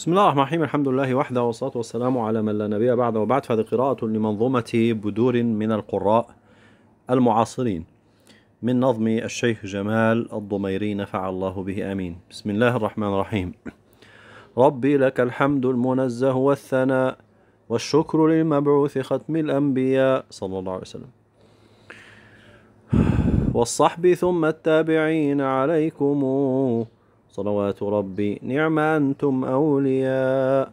بسم الله الرحمن الرحيم الحمد لله وحده والصلاة والسلام على من لا نبي بعد وبعد. فهذه قراءة لمنظومة بدور من القراء المعاصرين. من نظم الشيخ جمال الضميري نفع الله به آمين. بسم الله الرحمن الرحيم. ربي لك الحمد المنزه والثناء والشكر للمبعوث ختم الأنبياء. صلى الله عليه وسلم. والصحب ثم التابعين عليكم. صلوات ربي نعم أنتم أولياء.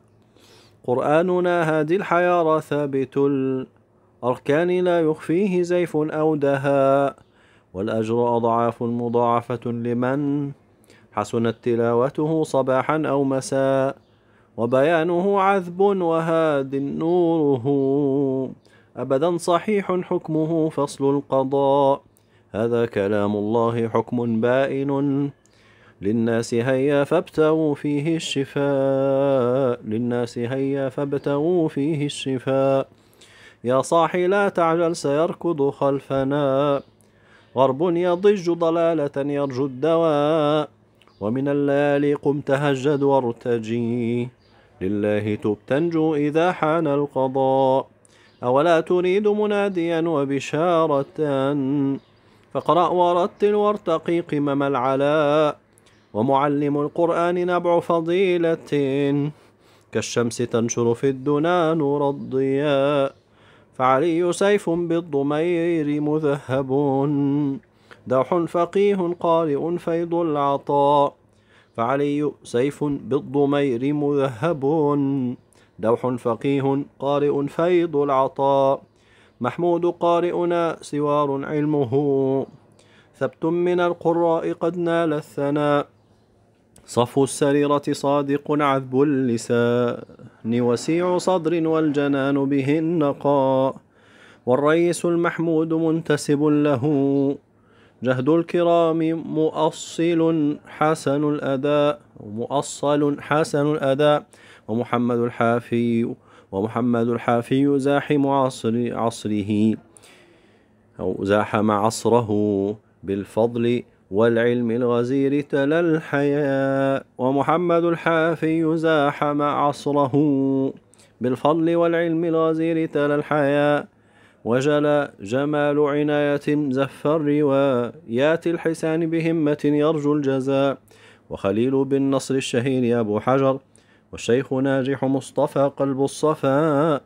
قرآننا هادي الحيارى ثابت الأركان لا يخفيه زيف أو دهاء والأجر أضعاف مضاعفة لمن حسنت تلاوته صباحا أو مساء وبيانه عذب وهاد نوره. أبدا صحيح حكمه فصل القضاء هذا كلام الله حكم بائن. للناس هيا فابتغوا فيه الشفاء. للناس هيا فابتغوا فيه الشفاء. يا صاحي لا تعجل سيركض خلفنا. غرب يضج ضلالة يرجو الدواء. ومن الليالي قم تهجد وارتجي. لله تب تنجو إذا حان القضاء. أولا تريد مناديا وبشارة. فاقرأ ورتل وارتقي قمم العلاء. ومعلم القرآن نبع فضيلة. كالشمس تنشر في الدنا نور الضياء فعلي سيف بالضمير مذهب. دوح فقيه قارئ فيض العطاء فعلي سيف بالضمير مذهب. دوح فقيه قارئ فيض العطاء محمود قارئنا سوار علمه. ثبت من القراء قد نال الثناء. صفو السريرة صادق عذب اللسان وسيع صدر والجنان به النقاء. والريس المحمود منتسب له جهد الكرام مؤصل حسن الأداء مؤصل حسن الأداء. ومحمد الحافي ومحمد الحافي زاحم عصر عصره أو زاحم عصره بالفضل والعلم الغزير تلا الحياء ومحمد الحافي زاحم عصره. بالفضل والعلم الغزير تلا الحياء وجل جمال عناية زف الروايات الحسان بهمة يرجو الجزاء. وخليل بالنصر الشهير أبو حجر والشيخ ناجح مصطفى قلب الصفاء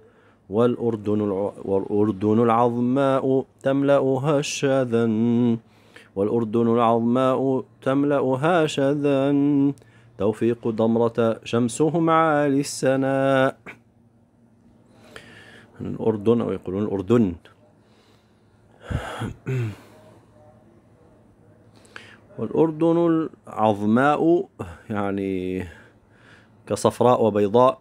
والأردن, والأردن العظماء تملأها الشاذا. والأردن العظماء تملأها شذا. توفيق ضمرة شمسهم عالي السناء الأردن أو يقولون الأردن. والأردن العظماء يعني كصفراء وبيضاء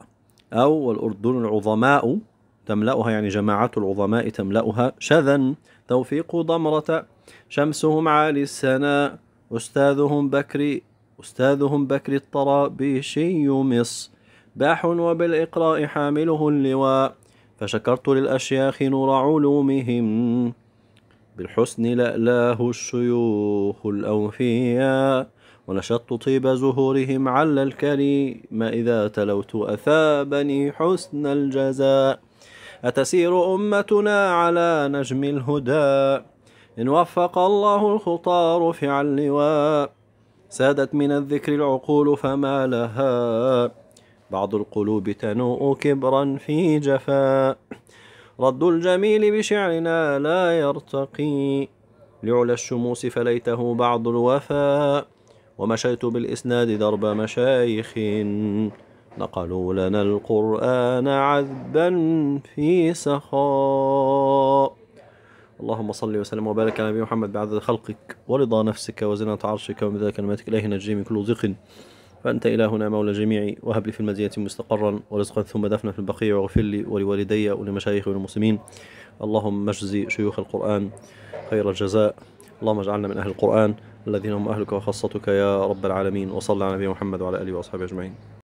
أو والأردن العظماء تملأها يعني جماعة العظماء تملأها شذا. توفيق ضمرة شمسهم عالي السناء أستاذهم بكري أستاذهم بكري الطرابيشي مص باح وبالإقراء حامله اللواء. فشكرت للأشياخ نور علومهم. بالحسن لألاه الشيوخ الأوفياء. ونشدت طيب زهورهم على الكريم. إذا تلوت أثابني حسن الجزاء. أتسير أمتنا على نجم الهدى. إن وفق الله الخطى رفع اللواء سادت من الذكر العقول فما لها. بعض القلوب تنوء كبرا في جفاء رد الجميل بشعرنا لا يرتقي. لعلى الشموس فليته بعض الوفاء ومشيت بالإسناد درب مشايخ. نقلوا لنا القرآن عذبا في سخاء اللهم صل وسلم وبارك على نبي محمد بعدد خلقك ورضا نفسك وزنة عرشك ومدى كلماتك. إليه نجي من كل ضيق. فأنت إلهنا مولى الجميع وهب لي في المدينة مستقرا ورزقا ثم دفنا في البقيع. واغفر لي ولوالدي ولمشايخي والمسلمين اللهم اجزي شيوخ القرآن خير الجزاء. اللهم اجعلنا من أهل القرآن الذين هم أهلك وخاصتك يا رب العالمين. وصلى على نبي محمد وعلى آله وأصحابه أجمعين.